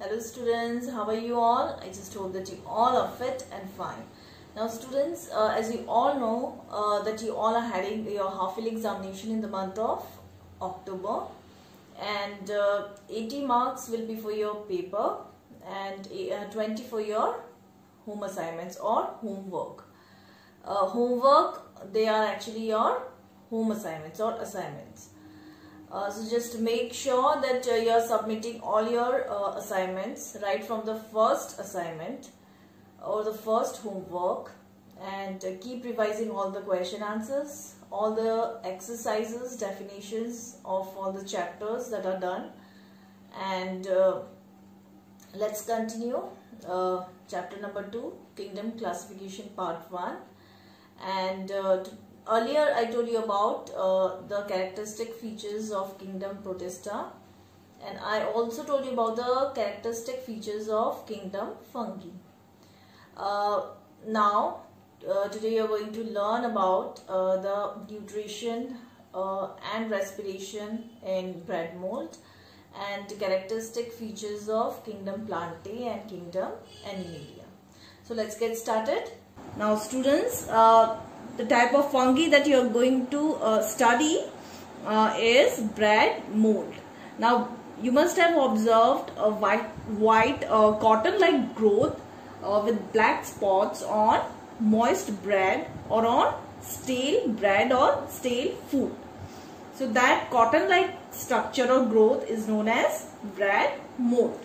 Hello students, how are you all? I just hope that you all are fit and fine. Now students, uh, as you all know uh, that you all are having your half-yearly examination in the month of October and uh, 80 marks will be for your paper and uh, 20 for your home assignments or homework. Uh, homework, they are actually your home assignments or assignments. Uh, so just make sure that uh, you are submitting all your uh, assignments right from the first assignment or the first homework and uh, keep revising all the question answers, all the exercises, definitions of all the chapters that are done and uh, let's continue uh, chapter number 2 kingdom classification part 1 and earlier I told you about uh, the characteristic features of kingdom protista and I also told you about the characteristic features of kingdom fungi. Uh, now uh, today you are going to learn about uh, the nutrition uh, and respiration in bread mold and characteristic features of kingdom plantae and kingdom animalia. So let's get started. Now students, uh, the type of fungi that you are going to uh, study uh, is bread mold. Now you must have observed a white, white uh, cotton-like growth uh, with black spots on moist bread or on stale bread or stale food. So that cotton-like structure or growth is known as bread mold.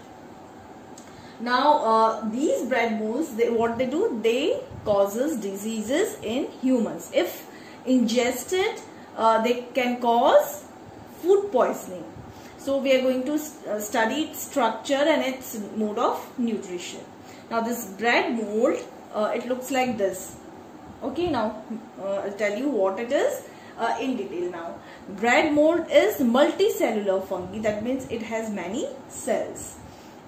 Now uh, these bread molds, they, what they do, they causes diseases in humans. If ingested, uh, they can cause food poisoning. So we are going to uh, study its structure and its mode of nutrition. Now this bread mold, uh, it looks like this. Okay, now uh, I'll tell you what it is uh, in detail now. Bread mold is multicellular fungi. That means it has many cells.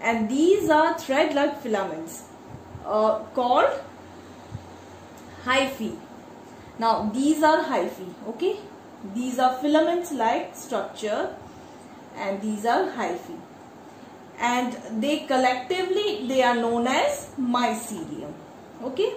And these are thread-like filaments uh, called hyphae. Now these are hyphae, okay? These are filaments like structure and these are hyphae. And they collectively, they are known as mycelium, okay?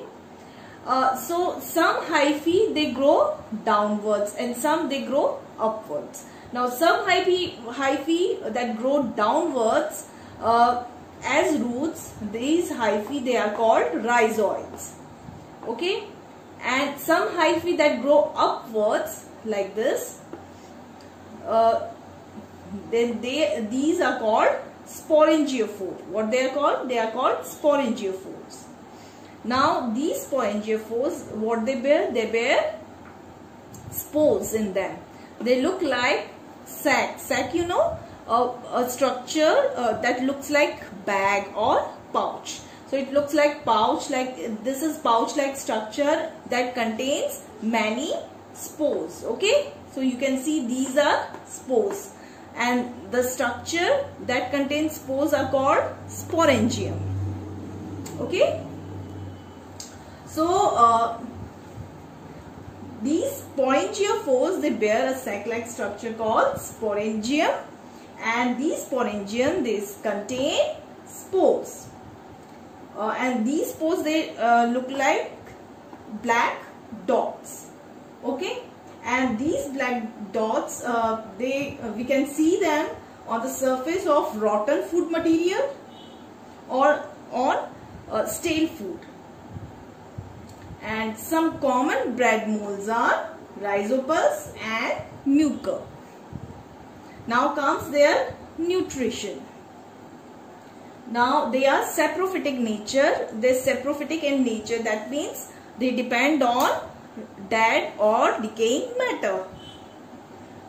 Uh, so some hyphae, they grow downwards and some they grow upwards. Now some hyphae, hyphae that grow downwards uh, as roots, these hyphae, they are called rhizoids, okay? and some hyphae that grow upwards like this uh, then they these are called sporangiophore what they are called? They are called sporangiophores now these sporangiophores what they bear? They bear spores in them. They look like sac sac you know a, a structure uh, that looks like bag or pouch so it looks like pouch like this is pouch like structure that contains many spores. Okay. So you can see these are spores and the structure that contains spores are called sporangium. Okay. So uh, these sporangiophores they bear a sac-like structure called sporangium and these sporangium they contain spores. Uh, and these spores they uh, look like black dots. Okay? And these black dots uh, they uh, we can see them on the surface of rotten food material or on uh, stale food. And some common bread molds are rhizopus and mucor now comes their nutrition now they are saprophytic nature. They are saprophytic in nature. That means they depend on dead or decaying matter.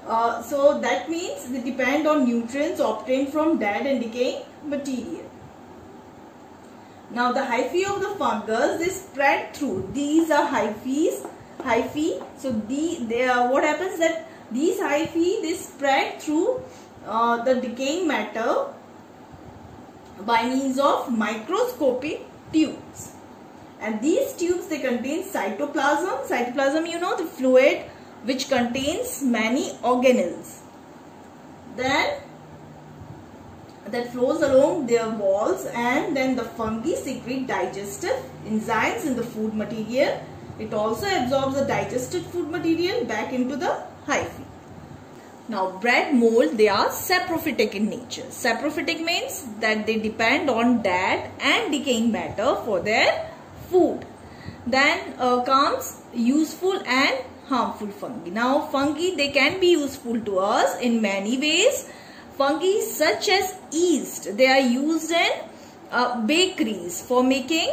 Uh, so that means they depend on nutrients obtained from dead and decaying material. Now the hyphae of the fungus they spread through. These are hyphae. Hyphae. So the they are, what happens that these hyphae they spread through uh, the decaying matter by means of microscopic tubes. And these tubes they contain cytoplasm. Cytoplasm you know the fluid which contains many organelles. Then that flows along their walls and then the fungi secrete digestive enzymes in the food material. It also absorbs the digested food material back into the hyphae. Now bread mold they are saprophytic in nature. Saprophytic means that they depend on dead and decaying matter for their food. Then uh, comes useful and harmful fungi. Now fungi they can be useful to us in many ways fungi such as yeast they are used in uh, bakeries for making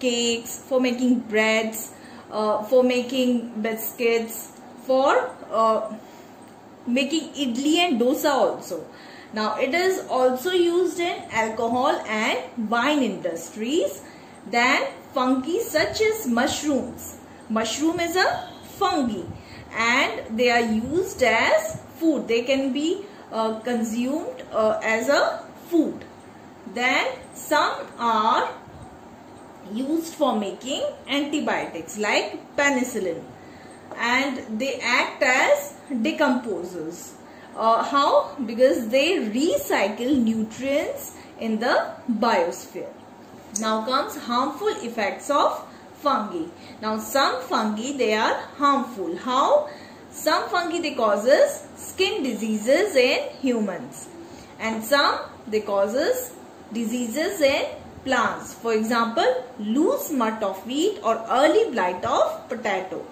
cakes for making breads uh, for making biscuits for uh, making idli and dosa also. Now it is also used in alcohol and wine industries. Then fungi such as mushrooms. Mushroom is a fungi and they are used as food. They can be uh, consumed uh, as a food. Then some are used for making antibiotics like penicillin and they act as decomposers. Uh, how? Because they recycle nutrients in the biosphere. Now comes harmful effects of fungi. Now some fungi they are harmful. How? Some fungi they causes skin diseases in humans and some they causes diseases in plants. For example, loose smut of wheat or early blight of potato.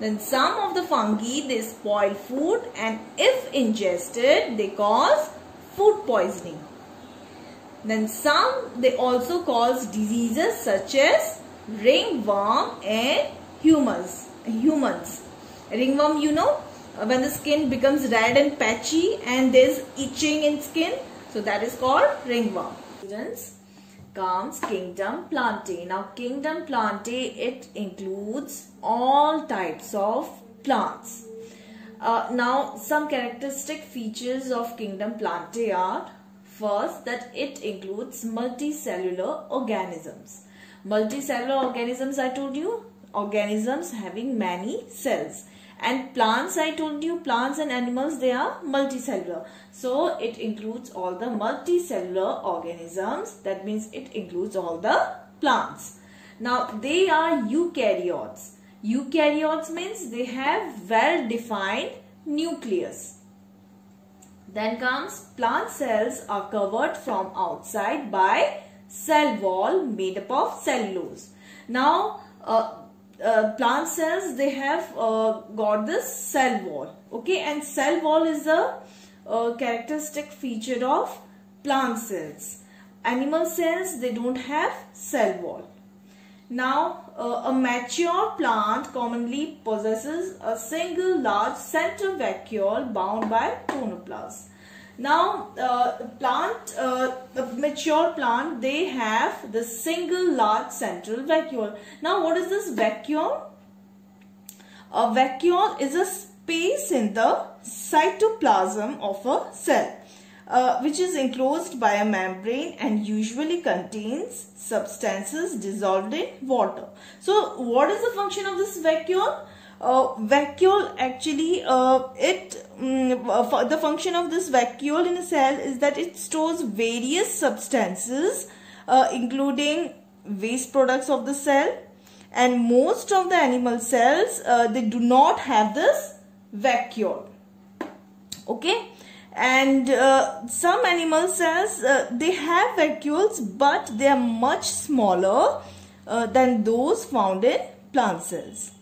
Then some of the fungi they spoil food and if ingested they cause food poisoning. Then some they also cause diseases such as ringworm in humans. humans. Ringworm, you know, when the skin becomes red and patchy and there's itching in skin. So that is called ringworm. Students, comes kingdom plantae. Now kingdom plantae, it includes all types of plants. Uh, now some characteristic features of kingdom plantae are first that it includes multicellular organisms. Multicellular organisms I told you organisms having many cells and plants i told you plants and animals they are multicellular. So it includes all the multicellular organisms. That means it includes all the plants. Now they are eukaryotes. Eukaryotes means they have well defined nucleus. Then comes plant cells are covered from outside by cell wall made up of cellulose. Now uh, uh, plant cells they have uh, got this cell wall okay? And cell wall is a uh, characteristic feature of plant cells. Animal cells they don't have cell wall. Now uh, a mature plant commonly possesses a single large central vacuole bound by tonoplast now, uh, plant, uh, the mature plant, they have the single large central vacuole. Now, what is this vacuole? A vacuole is a space in the cytoplasm of a cell. Uh, which is enclosed by a membrane and usually contains substances dissolved in water. So, what is the function of this vacuole? Uh, vacuole actually uh, it um, the function of this vacuole in a cell is that it stores various substances uh, including waste products of the cell. And most of the animal cells uh, they do not have this vacuole. Okay? And uh, some animal cells they have vacuoles but they are much smaller than those found in plant cells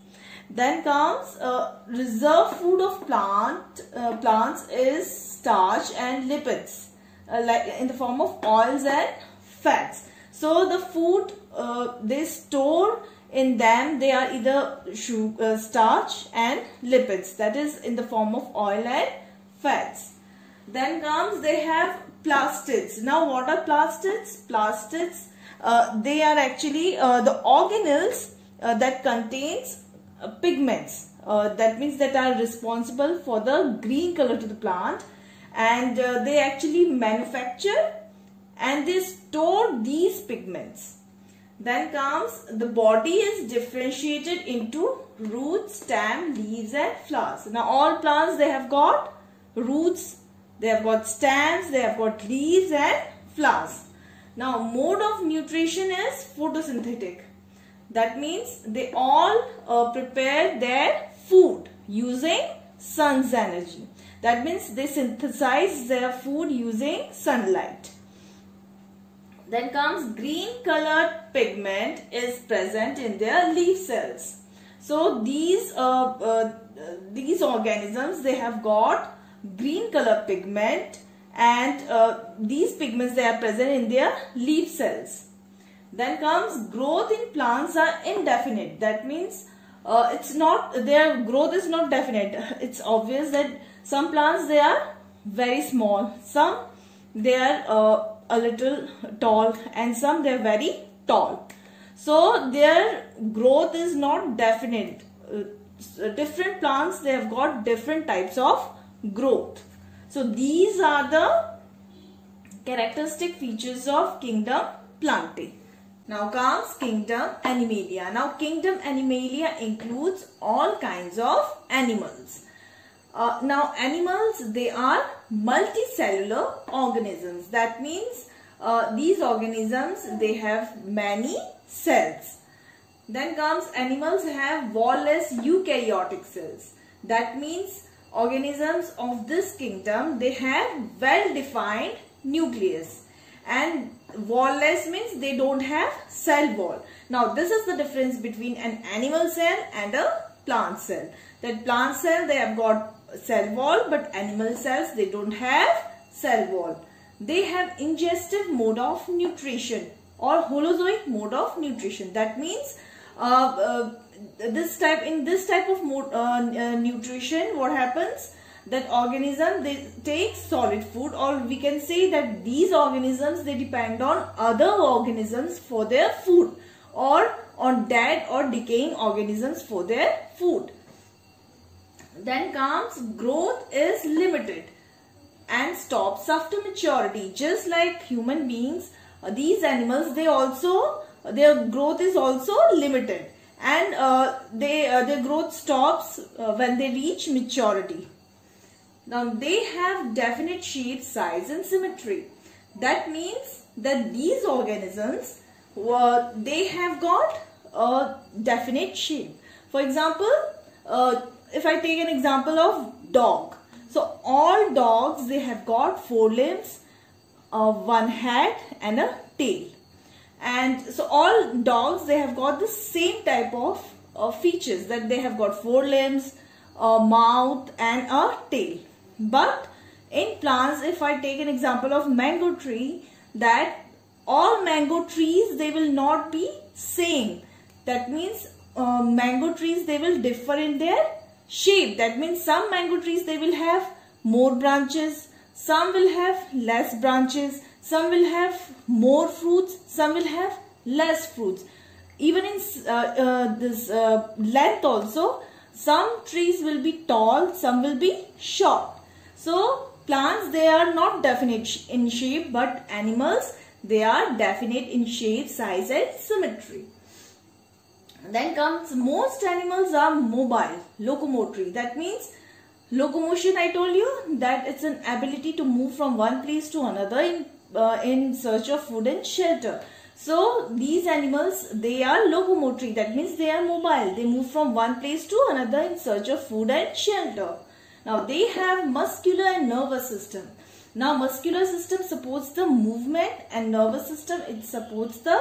then comes uh, reserve food of plant uh, plants is starch and lipids uh, like in the form of oils and fats. So the food uh, they store in them they are either sugar, uh, starch and lipids that is in the form of oil and fats. Then comes they have plastids. Now what are plastids? Plastids uh, they are actually the organelles that contains pigments uh, that means that are responsible for the green color to the plant and uh, they actually manufacture and they store these pigments then comes the body is differentiated into roots, stem, leaves and flowers. Now all plants they have got roots, They have got stems, they have got leaves and flowers. Now mode of nutrition is photosynthetic. That means they all uh, prepare their food using sun's energy. That means they synthesize their food using sunlight. Then comes green colored pigment is present in their leaf cells. So these uh, uh, these organisms they have got green color pigment and uh, these pigments they are present in their leaf cells. Then comes growth in plants are indefinite. That means uh, it's not their growth is not definite. It's obvious that some plants they are very small. Some they are uh, a little tall and some they are very tall. So their growth is not definite. Uh, different plants they have got different types of growth. So these are the characteristic features of kingdom Plantae. Now comes kingdom Animalia. Now kingdom Animalia includes all kinds of animals. Uh, now animals they are multicellular organisms. That means uh, these organisms they have many cells. Then comes animals have wall-less eukaryotic cells. That means organisms of this kingdom they have well defined nucleus and wall-less means they don't have cell wall. Now this is the difference between an animal cell and a plant cell. That plant cell they have got cell wall but animal cells they don't have cell wall. They have ingestive mode of nutrition or holozoic mode of nutrition. That means uh, uh, this type in this type of mode, uh, uh, nutrition what happens that organism they take solid food or we can say that these organisms they depend on other organisms for their food or on dead or decaying organisms for their food. Then comes growth is limited and stops after maturity. Just like human beings uh, these animals they also their growth is also limited. And uh, they uh, their growth stops uh, when they reach maturity. Now they have definite shape, size and symmetry. That means that these organisms uh, they have got a definite shape. For example, uh, if I take an example of dog. So all dogs they have got four limbs, uh, one head and a tail and so all dogs they have got the same type of uh, features that they have got four limbs a mouth and a tail but in plants if i take an example of mango tree that all mango trees they will not be same that means uh, mango trees they will differ in their shape that means some mango trees they will have more branches some will have less branches some will have more fruits, some will have less fruits. Even in uh, uh, this uh, length also, some trees will be tall, some will be short. So plants they are not definite in shape but animals they are definite in shape, size and symmetry. Then comes most animals are mobile, locomotory. That means locomotion I told you that it's an ability to move from one place to another in uh, in search of food and shelter. So these animals, they are locomotory. That means they are mobile. They move from one place to another in search of food and shelter. Now they have muscular and nervous system. Now muscular system supports the movement and nervous system it supports the,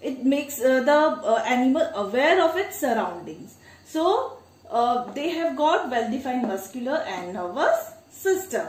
it makes uh, the uh, animal aware of its surroundings. So uh, they have got well defined muscular and nervous system.